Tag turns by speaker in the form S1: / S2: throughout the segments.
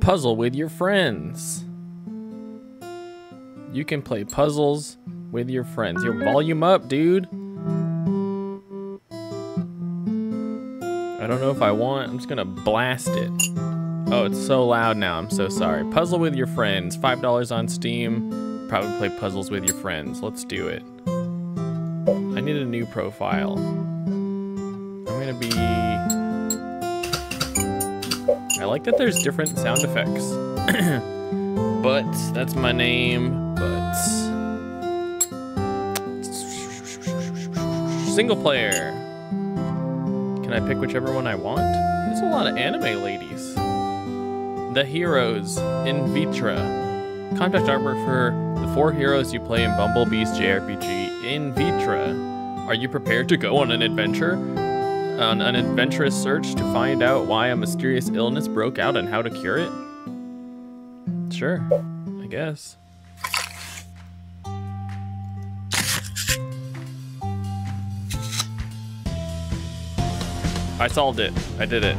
S1: Puzzle with your friends. You can play puzzles with your friends. Your volume up, dude. I don't know if I want. I'm just gonna blast it. Oh, it's so loud now. I'm so sorry. Puzzle with your friends. $5 on Steam. Probably play puzzles with your friends. Let's do it. I need a new profile. I'm gonna be... I like that there's different sound effects. but, that's my name, but... Single player. Can I pick whichever one I want? There's a lot of anime ladies. The Heroes in Vitra. Contact artwork for the four heroes you play in Bumblebee's JRPG in Vitra. Are you prepared to go on an adventure? On an adventurous search to find out why a mysterious illness broke out and how to cure it? Sure, I guess. I solved it. I did it.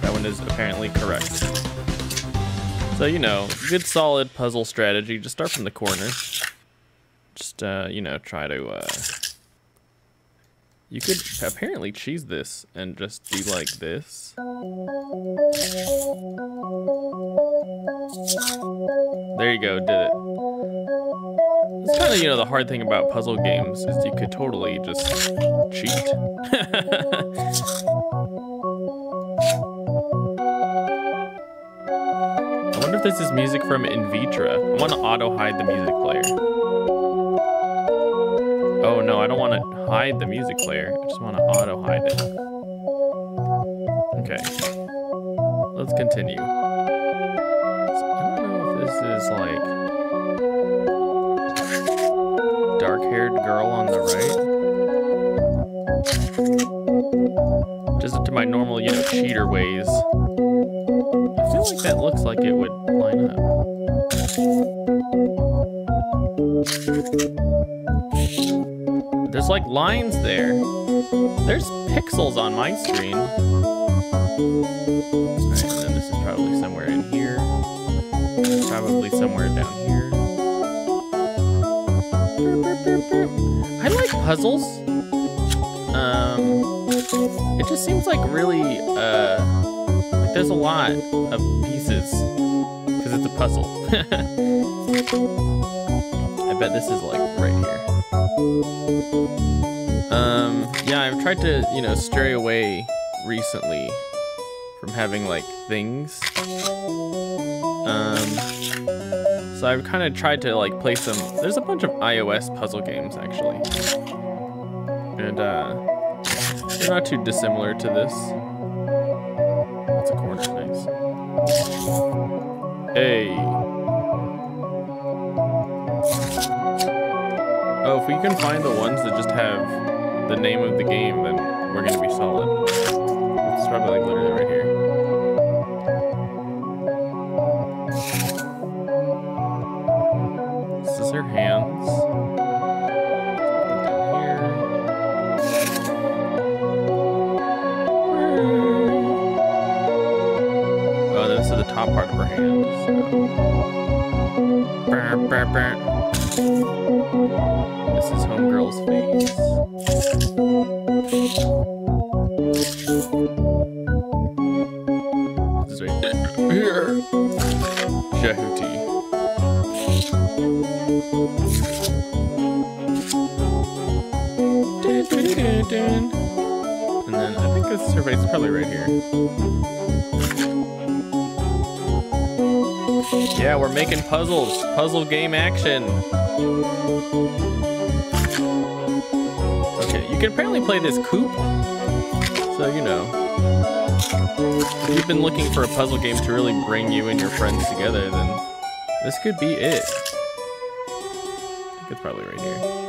S1: That one is apparently correct. So, you know, good solid puzzle strategy. Just start from the corner. Just, uh, you know, try to, uh... You could apparently cheese this and just be like this. There you go, did it. It's kind of, you know, the hard thing about puzzle games is you could totally just cheat. I wonder if this is music from Invitra. I want to auto-hide the music player. Hide the music player. I just want to auto-hide it. Okay. Let's continue. So I don't know if this is like dark-haired girl on the right. Just to my normal, you know, cheater ways. Like lines there. There's pixels on my screen. Alright, and this is probably somewhere in here. Probably somewhere down here. I like puzzles. Um, it just seems like really, uh, like there's a lot of pieces because it's a puzzle. I bet this is like right here. Um, yeah, I've tried to, you know, stray away recently from having like things. Um, so I've kind of tried to like play some, there's a bunch of iOS puzzle games actually. And uh, they're not too dissimilar to this. That's a corner, nice. Hey. If we can find the ones that just have the name of the game, then we're gonna be solid. It's probably like literally right here. Her hands. Oh, this is the top part of her hand. So. Brr, brr, brr. Puzzles. Puzzle game action. Okay, you can apparently play this coop. So, you know. If you've been looking for a puzzle game to really bring you and your friends together, then this could be it. I think it's probably right here.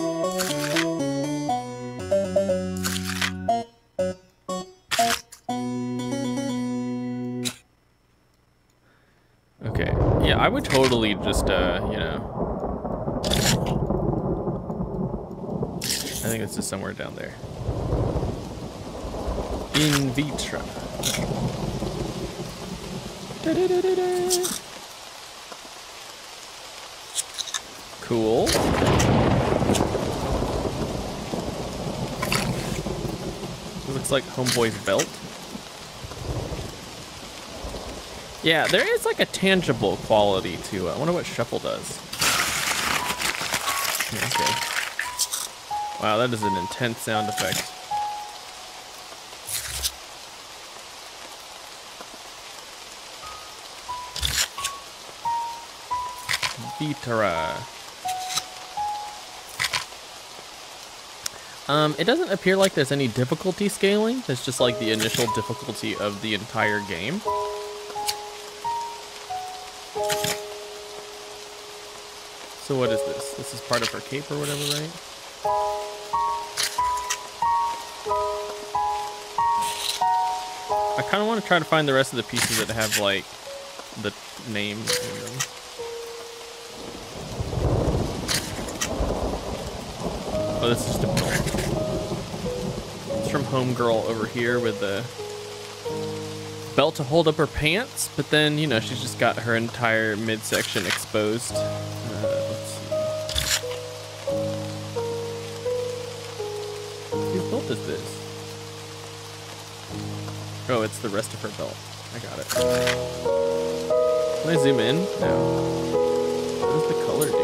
S1: Would totally just, uh, you know. I think it's just somewhere down there. In vitro. Da-da-da-da-da. Cool. looks like Homeboy's belt. Yeah, there is like a tangible quality to it. I wonder what Shuffle does. Okay. Wow, that is an intense sound effect. Vitara. Um, it doesn't appear like there's any difficulty scaling. It's just like the initial difficulty of the entire game. So what is this? This is part of her cape or whatever, right? I kind of want to try to find the rest of the pieces that have like the name in them. Oh, this is typical. It's from Homegirl over here with the belt to hold up her pants, but then, you know, she's just got her entire midsection exposed. Is this? Oh, it's the rest of her belt. I got it. Can I zoom in? No. What does the color do?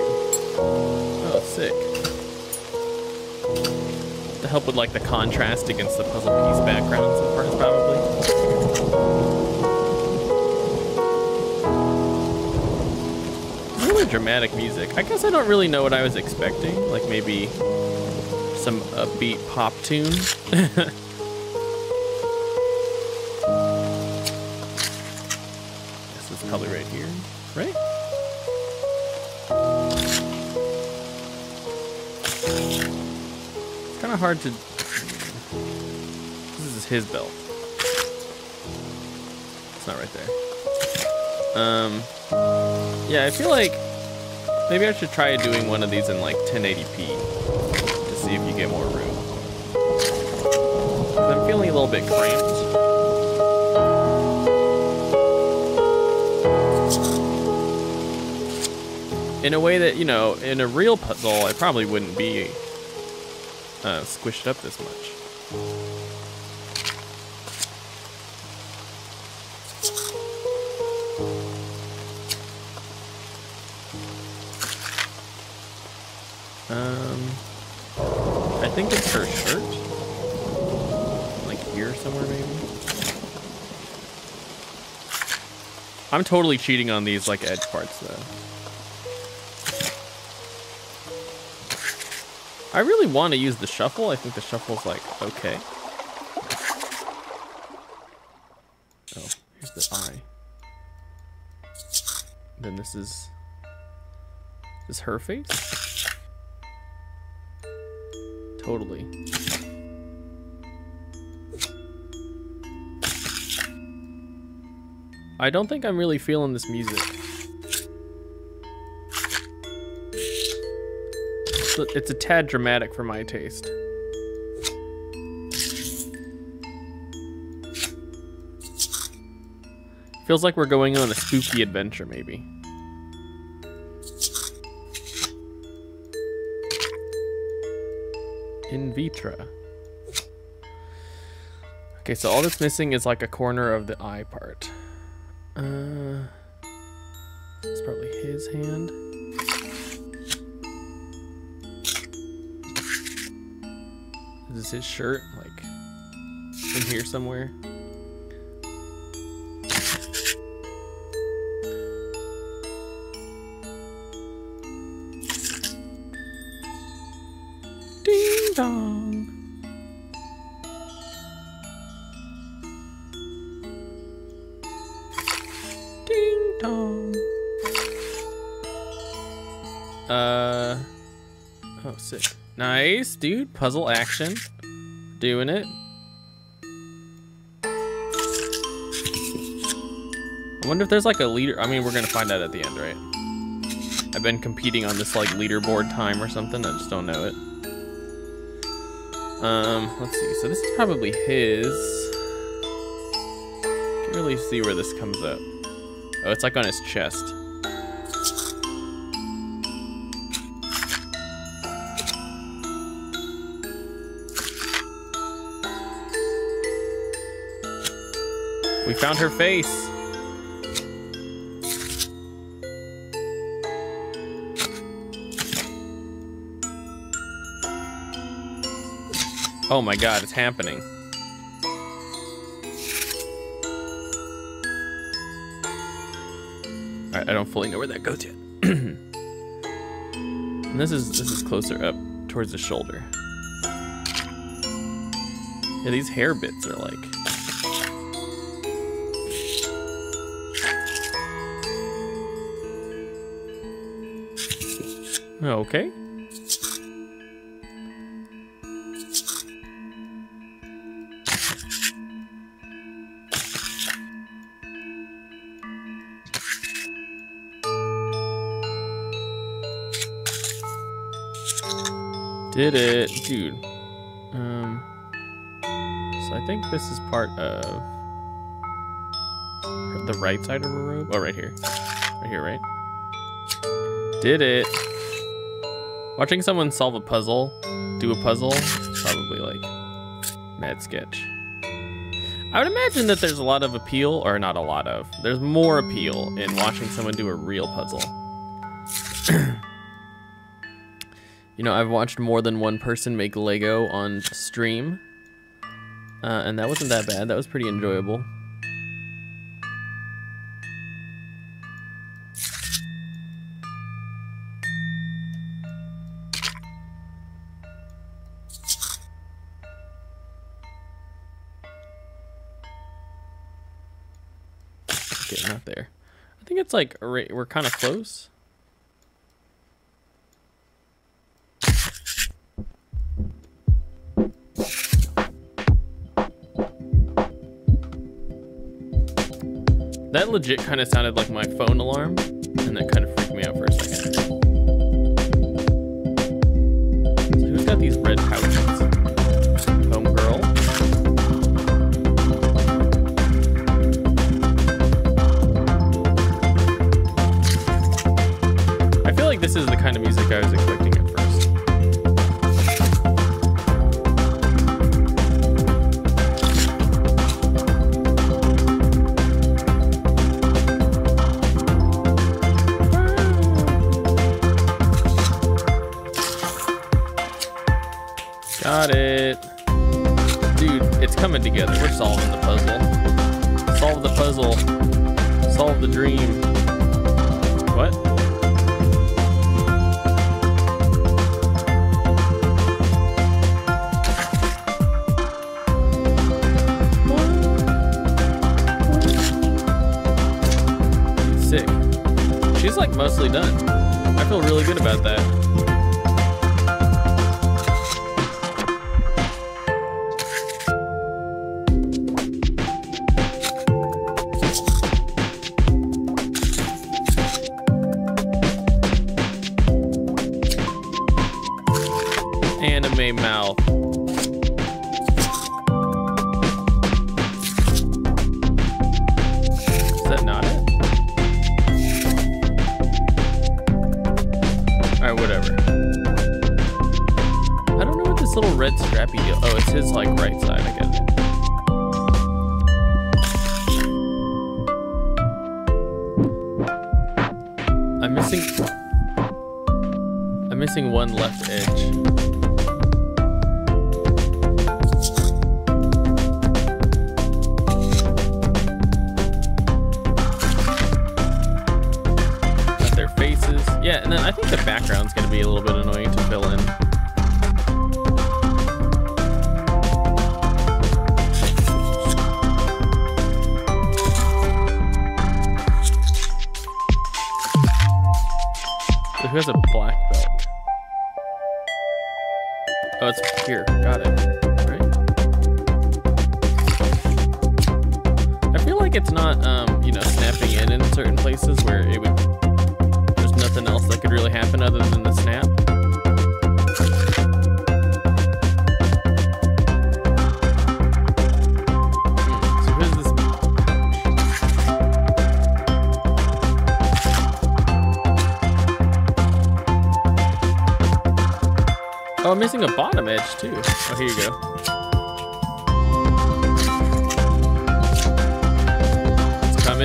S1: Oh, sick. To help with like the contrast against the puzzle piece background some parts probably. Really dramatic music. I guess I don't really know what I was expecting. Like maybe some upbeat pop tune. this is probably right here, right? It's kind of hard to. This is his belt. It's not right there. Um. Yeah, I feel like maybe I should try doing one of these in like 1080p to see if you get more room. I'm feeling a little bit cramped. In a way that, you know, in a real puzzle, I probably wouldn't be uh, squished up this much. Um, think it's her shirt. Like here somewhere, maybe. I'm totally cheating on these like edge parts though. I really want to use the shuffle. I think the shuffle's like okay. Oh, here's the eye. Then this is this is her face. Totally. I don't think I'm really feeling this music. It's a- It's a tad dramatic for my taste. Feels like we're going on a spooky adventure, maybe. In Vitra. Okay, so all that's missing is like a corner of the eye part. Uh, it's probably his hand. Is this his shirt? Like in here somewhere? Dong. Ding dong. Uh. Oh, sick. Nice, dude. Puzzle action. Doing it. I wonder if there's like a leader. I mean, we're gonna find out at the end, right? I've been competing on this like leaderboard time or something. I just don't know it. Um, let's see. So this is probably his. Can't really see where this comes up. Oh, it's like on his chest. We found her face. Oh my god, it's happening. Alright, I don't fully know where that goes yet. and this is this is closer up towards the shoulder. Yeah, these hair bits are like Okay. Did it, dude. Um, so I think this is part of the right side of a robe. Oh, right here. Right here, right? Did it. Watching someone solve a puzzle, do a puzzle, probably like mad sketch. I would imagine that there's a lot of appeal, or not a lot of, there's more appeal in watching someone do a real puzzle. You know, I've watched more than one person make Lego on stream, uh, and that wasn't that bad. That was pretty enjoyable. Okay, not there. I think it's like we're kind of close. That legit kind of sounded like my phone alarm, and that kind of Oh, his like right side, guess. I'm missing I'm missing one left edge.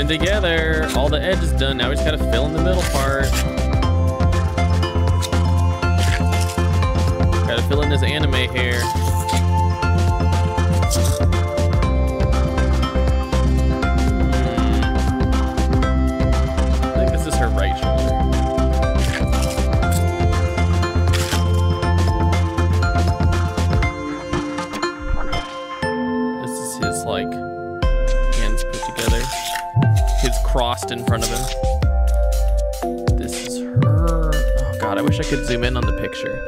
S1: Together. All the edge is done. Now we just gotta fill in the middle part. Gotta fill in this anime hair. In front of him. This is her. Oh god, I wish I could zoom in on the picture.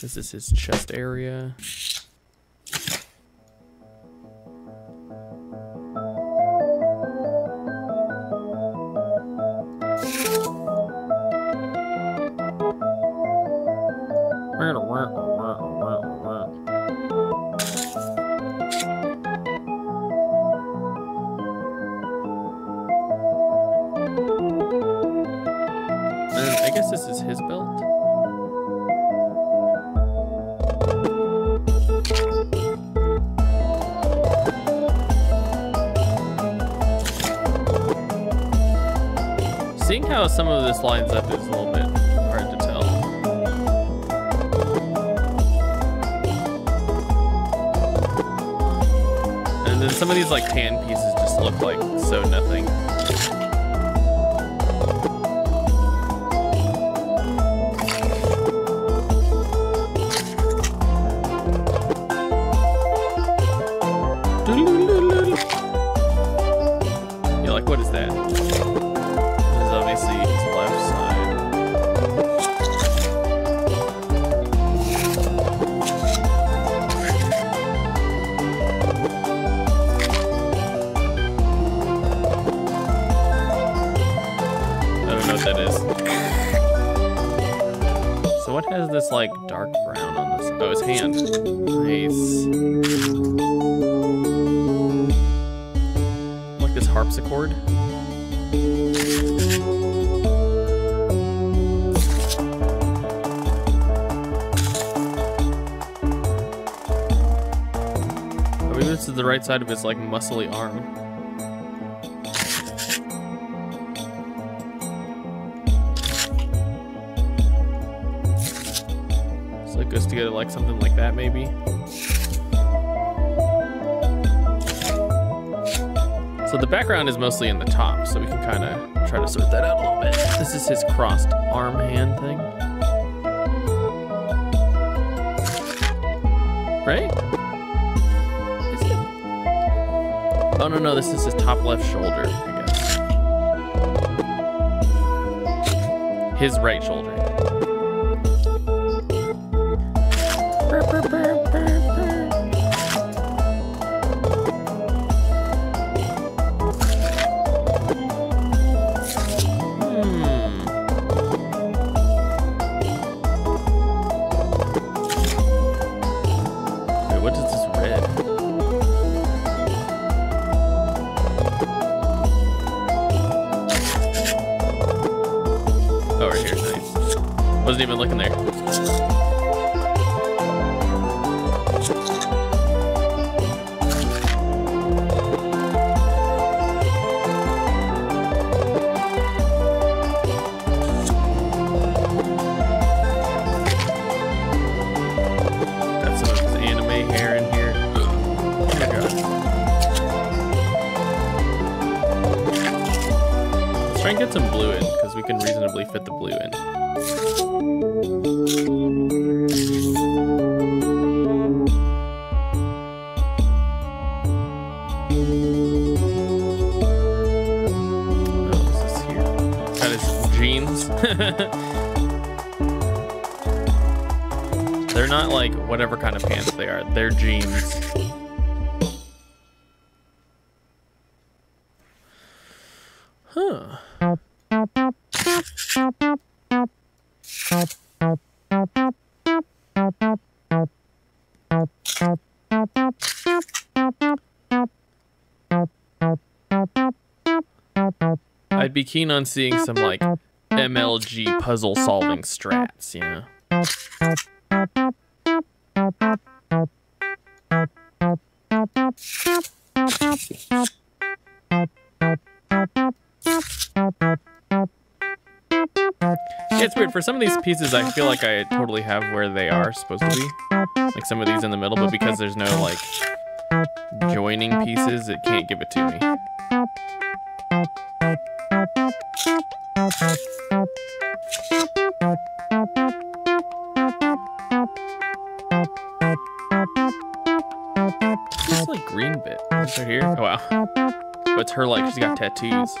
S1: This is his chest area. Some of these like tan pieces just look like so nothing. Right side of his like muscly arm. So it goes together like something like that, maybe. So the background is mostly in the top, so we can kind of try to sort that out a little bit. This is his crossed arm hand thing. Right? Oh, no, no, this is his top left shoulder, I guess. His right shoulder. Pants they are. They're jeans. Huh. I'd be keen on seeing some like MLG puzzle solving strats, you know. It's weird. For some of these pieces, I feel like I totally have where they are supposed to be. Like some of these in the middle, but because there's no like joining pieces, it can't give it to me. Right here? Oh wow. Oh, it's her like she's got tattoos.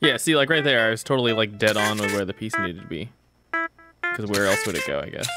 S1: Yeah, see, like right there, I was totally like dead on with where the piece needed to be. Because where else would it go, I guess?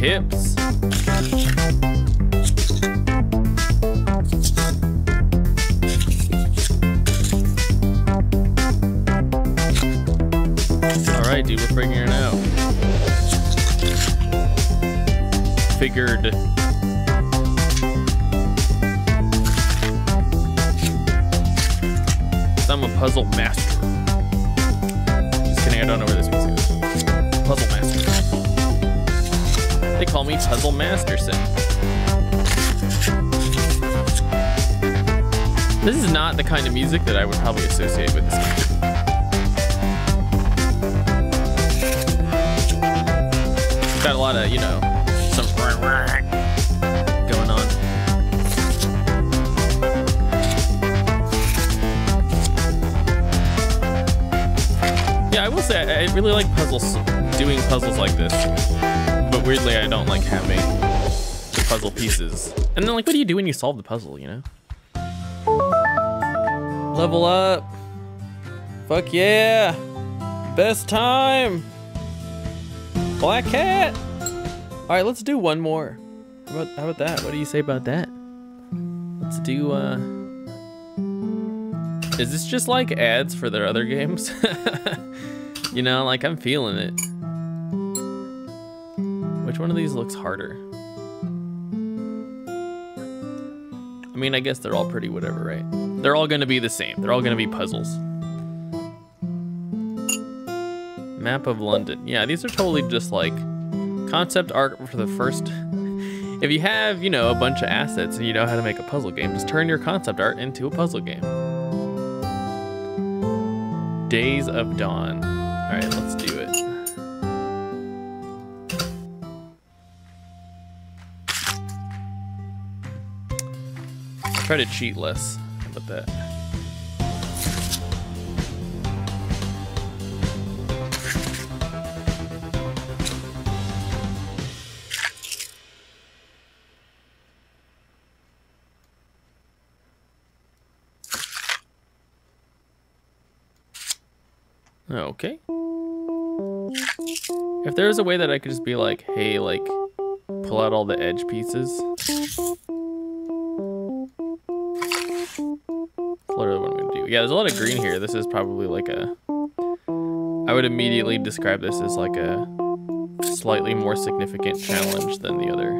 S1: Hips. Music that I would probably associate with this game. Got a lot of, you know, some going on. Yeah, I will say I, I really like puzzles, doing puzzles like this. But weirdly, I don't like having puzzle pieces. And then, like, what do you do when you solve the puzzle, you know? Level up. Fuck yeah. Best time. Black cat. All right, let's do one more. How about, how about that? What do you say about that? Let's do, uh... Is this just like ads for their other games? you know, like I'm feeling it. Which one of these looks harder? I mean, I guess they're all pretty whatever, right? They're all gonna be the same. They're all gonna be puzzles. Map of London. Yeah, these are totally just like concept art for the first. If you have, you know, a bunch of assets and you know how to make a puzzle game, just turn your concept art into a puzzle game. Days of Dawn. All right, let's do it. Try to cheat less. That? Okay. If there's a way that I could just be like, hey, like, pull out all the edge pieces. Literally what I'm gonna do. Yeah, there's a lot of green here. This is probably like a. I would immediately describe this as like a slightly more significant challenge than the other.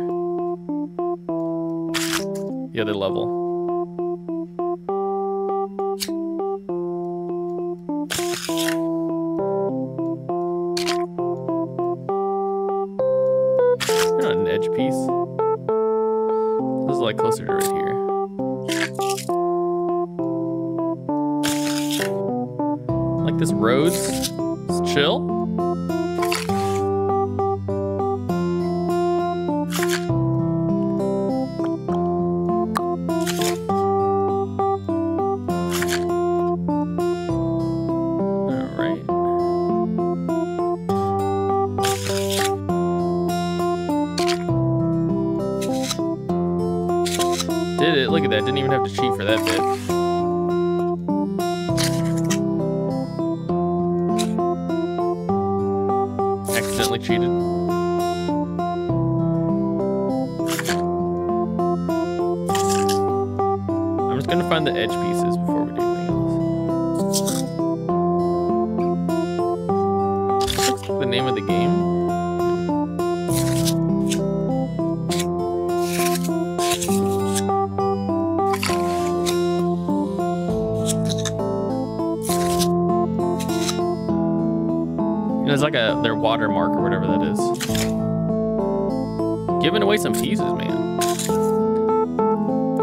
S1: The other level.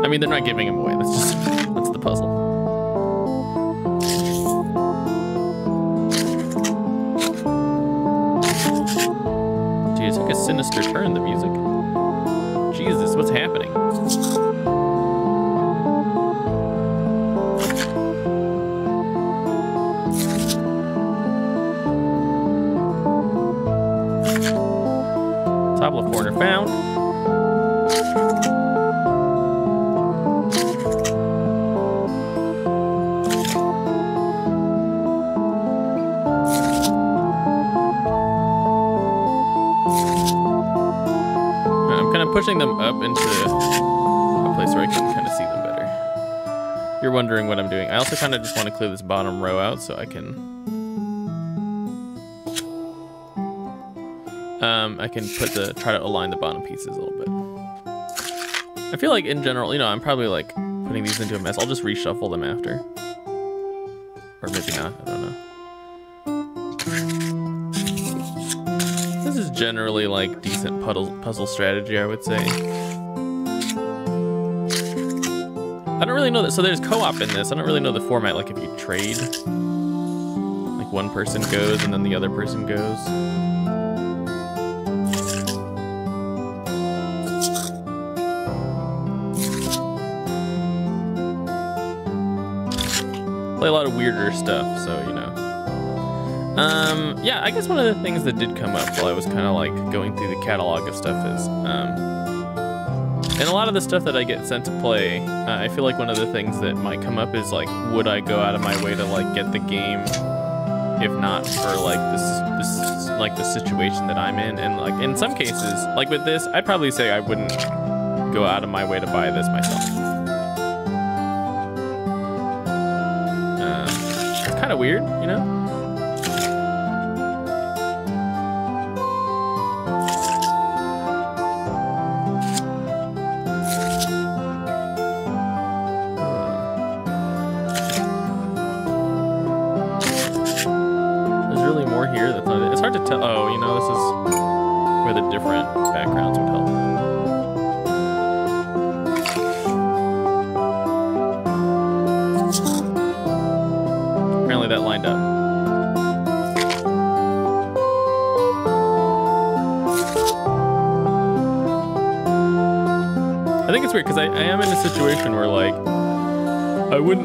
S1: I mean, they're not giving him away. That's just that's the puzzle. It took a sinister turn. The music. Kind of just want to clear this bottom row out so I can um, I can put the try to align the bottom pieces a little bit. I feel like in general, you know, I'm probably like putting these into a mess. I'll just reshuffle them after. Or maybe not, I don't know. This is generally like decent puzzle puzzle strategy, I would say. Really know that. So there's co-op in this. I don't really know the format. Like if you trade, like one person goes and then the other person goes. Play a lot of weirder stuff, so you know. Um, yeah, I guess one of the things that did come up while I was kind of like going through the catalog of stuff is, um, and a lot of the stuff that I get sent to play, uh, I feel like one of the things that might come up is like, would I go out of my way to like get the game, if not for like this, this like the situation that I'm in, and like in some cases, like with this, I'd probably say I wouldn't go out of my way to buy this myself. It's kind of weird, you know.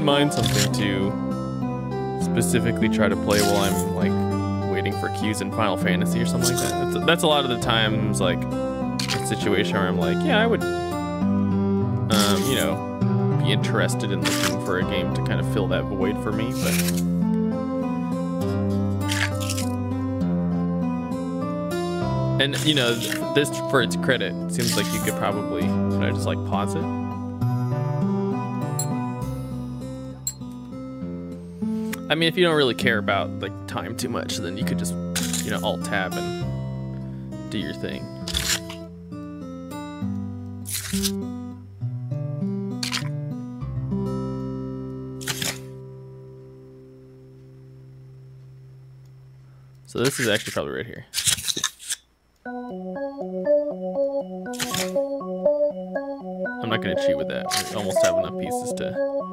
S1: Wouldn't mind something to specifically try to play while I'm like waiting for queues in Final Fantasy or something like that. That's, that's a lot of the times like a situation where I'm like, yeah, I would, um, you know, be interested in looking for a game to kind of fill that void for me, but. And you know, this for its credit, seems like you could probably, can I just like pause it? I mean, if you don't really care about like time too much, then you could just, you know, alt tab and do your thing. So this is actually probably right here. I'm not gonna cheat with that. We almost have enough pieces to.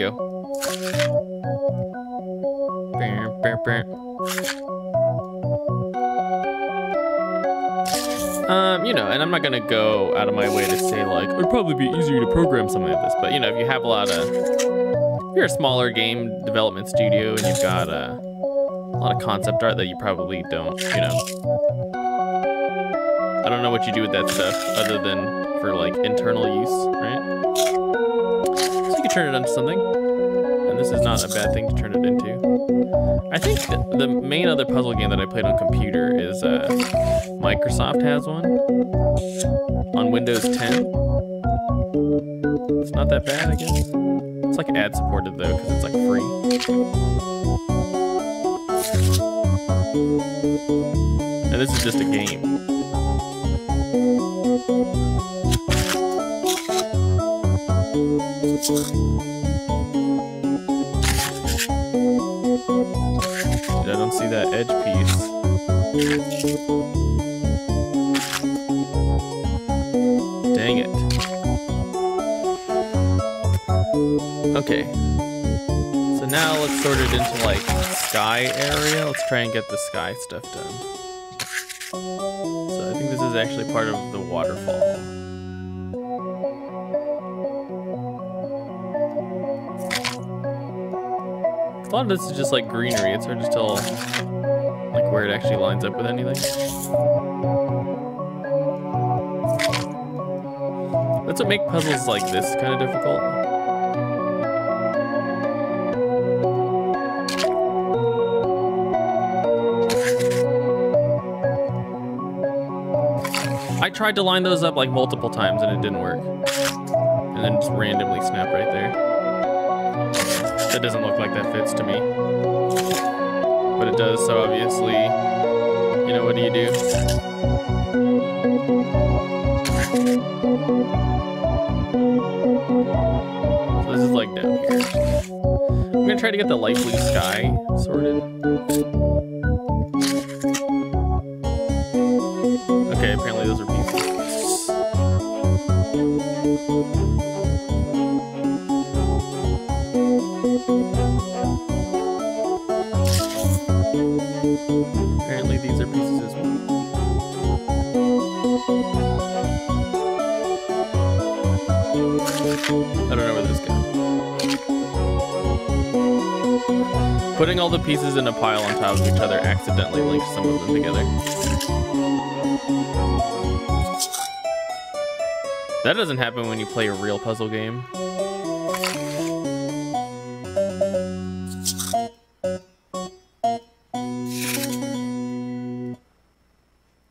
S1: You go. Um, you know, and I'm not gonna go out of my way to say like it'd probably be easier to program something like this, but you know, if you have a lot of, if you're a smaller game development studio and you've got a lot of concept art that you probably don't, you know. I don't know what you do with that stuff other than for like internal use, right? Can turn it into something, and this is not a bad thing to turn it into. I think the main other puzzle game that I played on computer is uh, Microsoft has one on Windows 10. It's not that bad, I guess. It's like ad supported though, because it's like free. And this is just a game. I don't see that edge piece. Dang it. Okay. So now let's sort it into like sky area. Let's try and get the sky stuff done. So I think this is actually part of the waterfall. Lot of this is just like greenery. It's hard to tell like where it actually lines up with anything. That's what make puzzles like this kind of difficult. I tried to line those up like multiple times and it didn't work. And then just randomly snap right there. That doesn't look like that fits to me. But it does, so obviously, you know, what do you do? So this is like down here. I'm gonna try to get the light blue sky sorted. Putting all the pieces in a pile on top of each other accidentally links some of them together. That doesn't happen when you play a real puzzle game.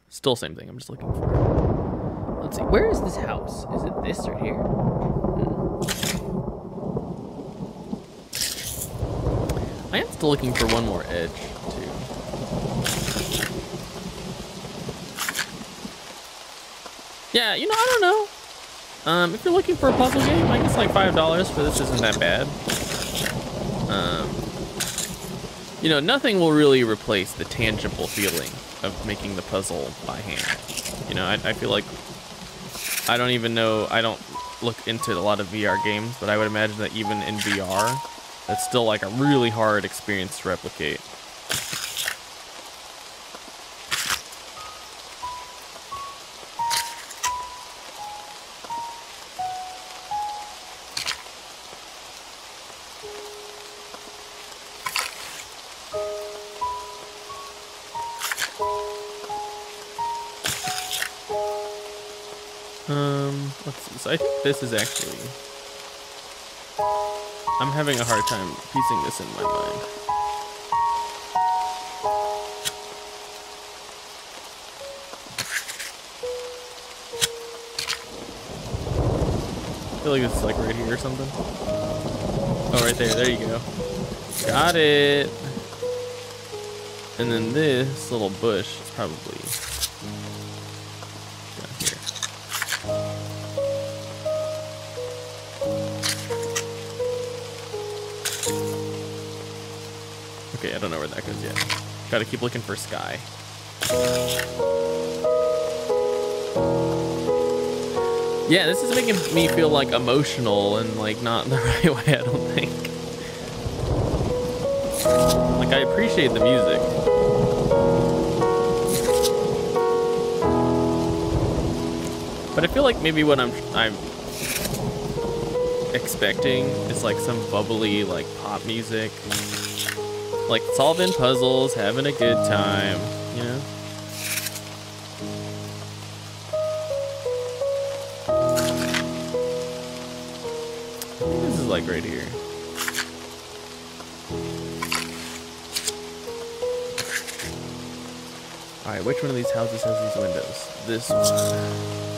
S1: Still same thing. I'm just looking for. Let's see. Where is this house? Is it this right here? Hmm. I am still looking for one more edge too. Yeah, you know, I don't know. Um, if you're looking for a puzzle game, I guess like five dollars for this isn't that bad. Um, you know, nothing will really replace the tangible feeling of making the puzzle by hand. You know, I, I feel like I don't even know, I don't look into a lot of VR games, but I would imagine that even in VR, that's still like a really hard experience to replicate. Um, let's see. So I this is actually... I'm having a hard time piecing this in my mind. I feel like is like right here or something. Oh, right there. There you go. Got it. And then this little bush is probably Goes yet. Gotta keep looking for sky. Yeah, this is making me feel like emotional and like not the right way, I don't think. Like I appreciate the music. But I feel like maybe what I'm I'm expecting is like some bubbly like pop music like, solving puzzles, having a good time, you know? This is like right here. Alright, which one of these houses has these windows? This one.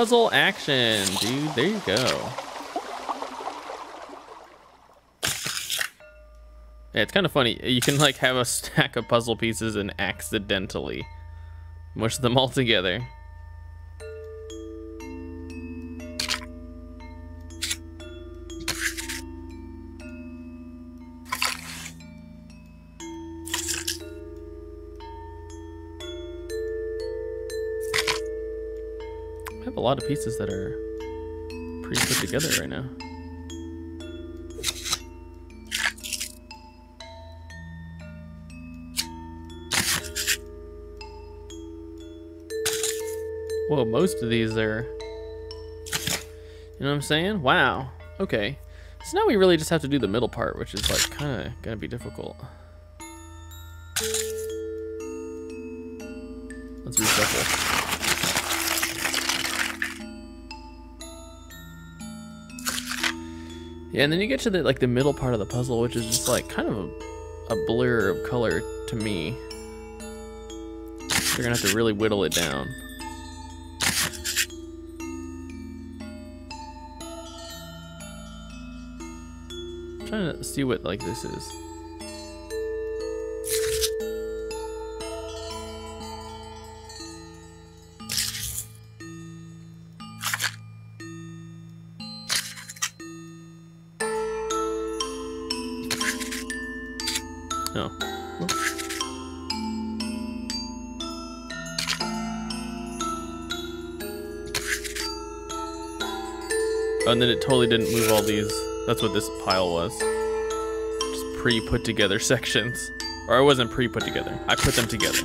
S1: Puzzle action, dude. There you go. Yeah, it's kind of funny. You can like have a stack of puzzle pieces and accidentally mush them all together. A lot of pieces that are pretty put together right now. Well, most of these are. You know what I'm saying? Wow. Okay. So now we really just have to do the middle part, which is like kind of gonna be difficult. Yeah, and then you get to the like the middle part of the puzzle, which is just like kind of a, a blur of color to me. You're gonna have to really whittle it down. I'm trying to see what like this is. And then it totally didn't move all these. That's what this pile was. Just pre-put together sections. Or I wasn't pre-put together. I put them together.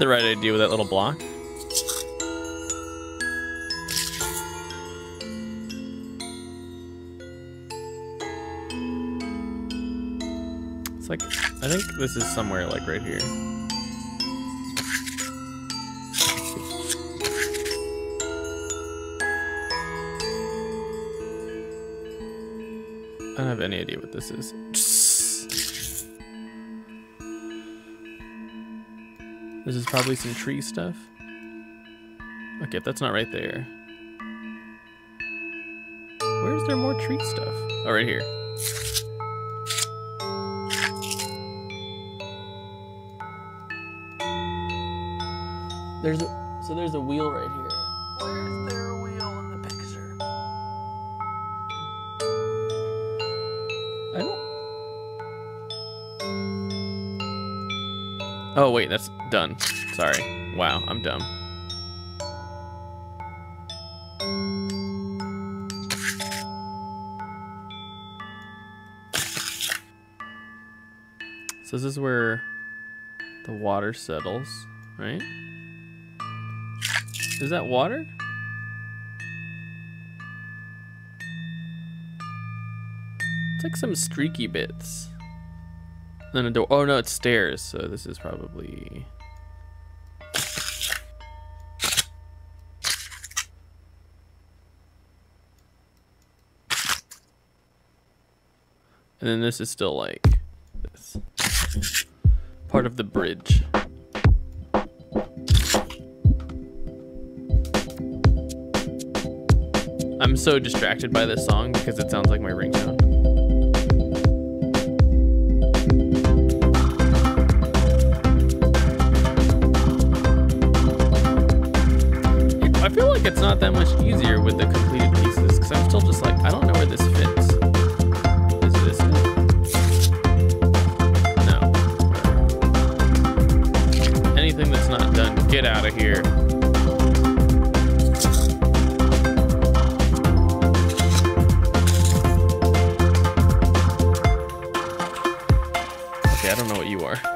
S1: The right idea with that little block. It's like, I think this is somewhere like right here. I don't have any idea what this is. This is probably some tree stuff. Okay, if that's not right there. Where's there more tree stuff? Oh, right here. There's a, so there's a wheel right here. Oh wait, that's done. Sorry. Wow, I'm dumb. So this is where the water settles, right? Is that water? It's like some streaky bits. Then a door. Oh no, it's stairs. So this is probably. And then this is still like this. Part of the bridge. I'm so distracted by this song because it sounds like my ringtone. Like it's not that much easier with the completed pieces because I'm still just like, I don't know where this fits. Is this it? No. Anything that's not done, get out of here. Okay, I don't know what you are.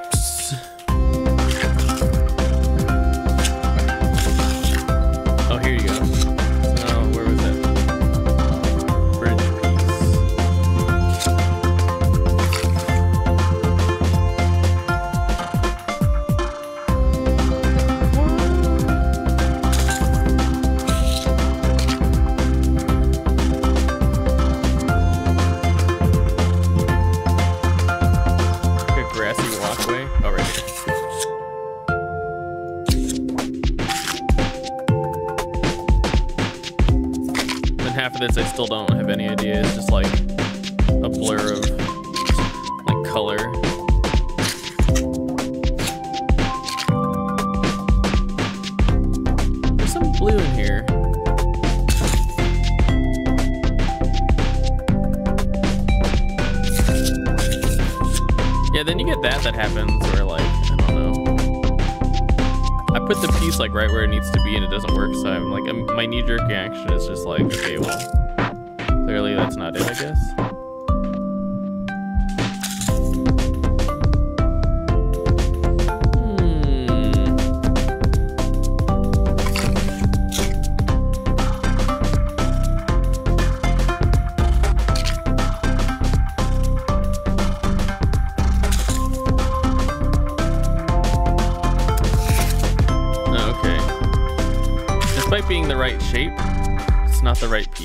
S1: Oh,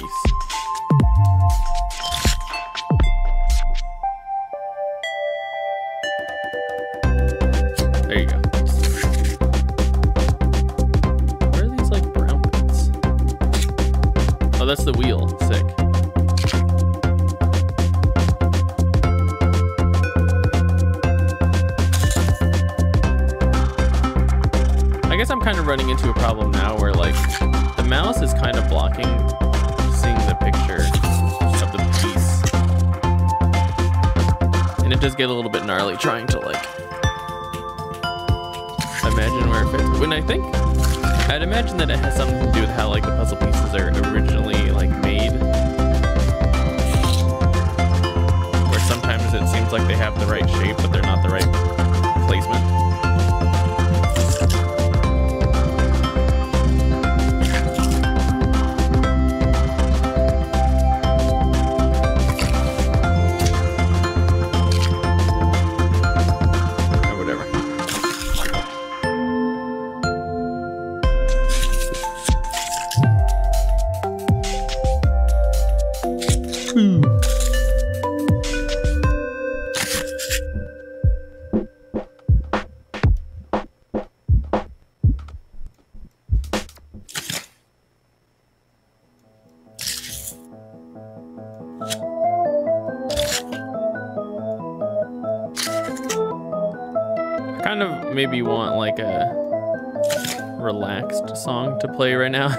S1: that's the wheel. Sick. I guess I'm kind of running into a problem now it does get a little bit gnarly trying to like imagine where it fits. When I think I'd imagine that it has something to do with how like the puzzle pieces are originally like made. Where sometimes it seems like they have the right shape but they're not the right placement. Kind of maybe want like a relaxed song to play right now.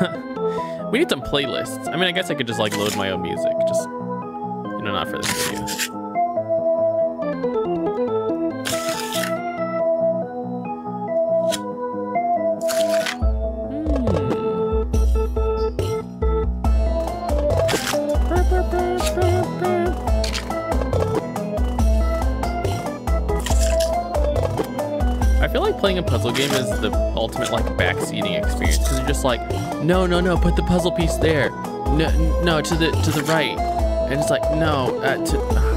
S1: we need some playlists. I mean, I guess I could just like load my own music, just you know, not for this video. Puzzle game is the ultimate like backseating experience because you're just like, no, no, no, put the puzzle piece there, no, no, to the to the right, and it's like, no, uh, to.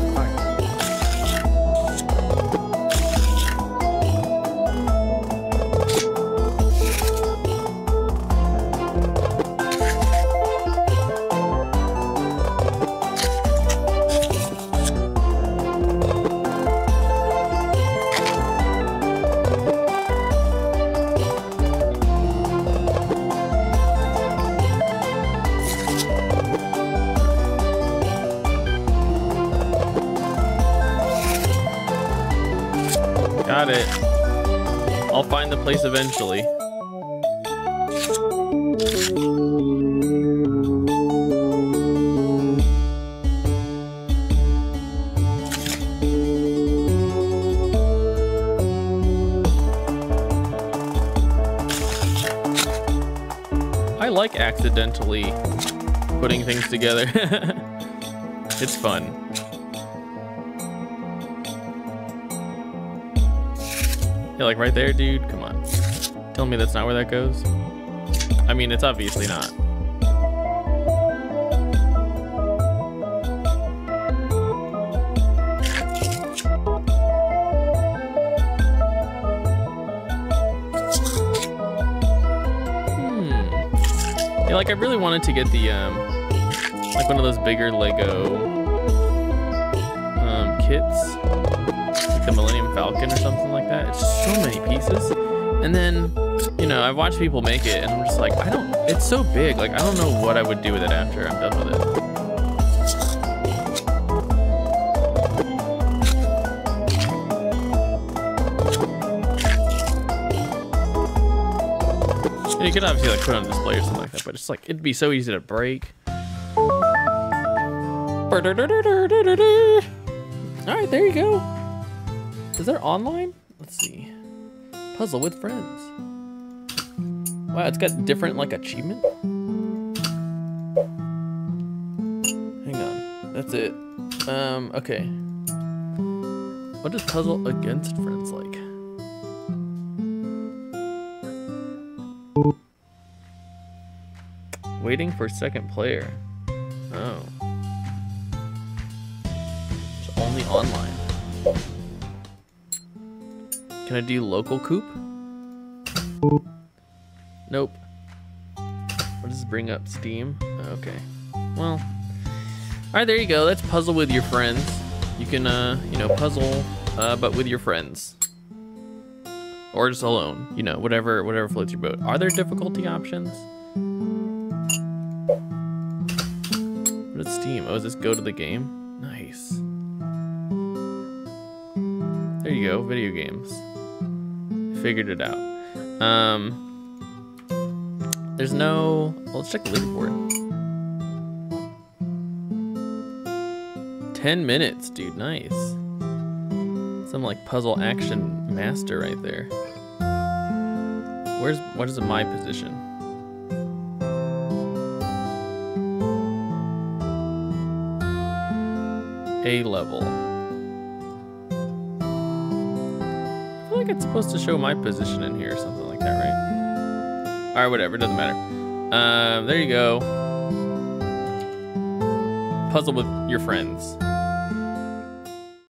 S1: Eventually. I like accidentally putting things together. it's fun. Yeah, like right there, dude. Come on. Tell me that's not where that goes. I mean, it's obviously not. Hmm. Like I really wanted to get the um, like one of those bigger Lego um, kits, like the Millennium Falcon or something like that. It's just so many pieces. And then, you know, I've watched people make it, and I'm just like, I don't. It's so big. Like I don't know what I would do with it after I'm done with it. You could obviously like put on display or something like that, but it's like it'd be so easy to break. All right, there you go. Is there online? Puzzle with friends. Wow, it's got different like achievement. Hang on, that's it. Um, okay. What is puzzle against friends like? Waiting for second player. Oh. It's only online. Can I do local coop? Nope. What does this bring up? Steam? Okay. Well. Alright, there you go. That's puzzle with your friends. You can, uh, you know, puzzle, uh, but with your friends. Or just alone. You know, whatever, whatever floats your boat. Are there difficulty options? What is Steam? Oh, does this go to the game? Nice. There you go, video games. Figured it out. Um, there's no. Well, let's check the leaderboard. Ten minutes, dude. Nice. Some like puzzle action master right there. Where's what is my position? A level. It's supposed to show my position in here or something like that, right? Alright, whatever, doesn't matter. Um, there you go. Puzzle with your friends.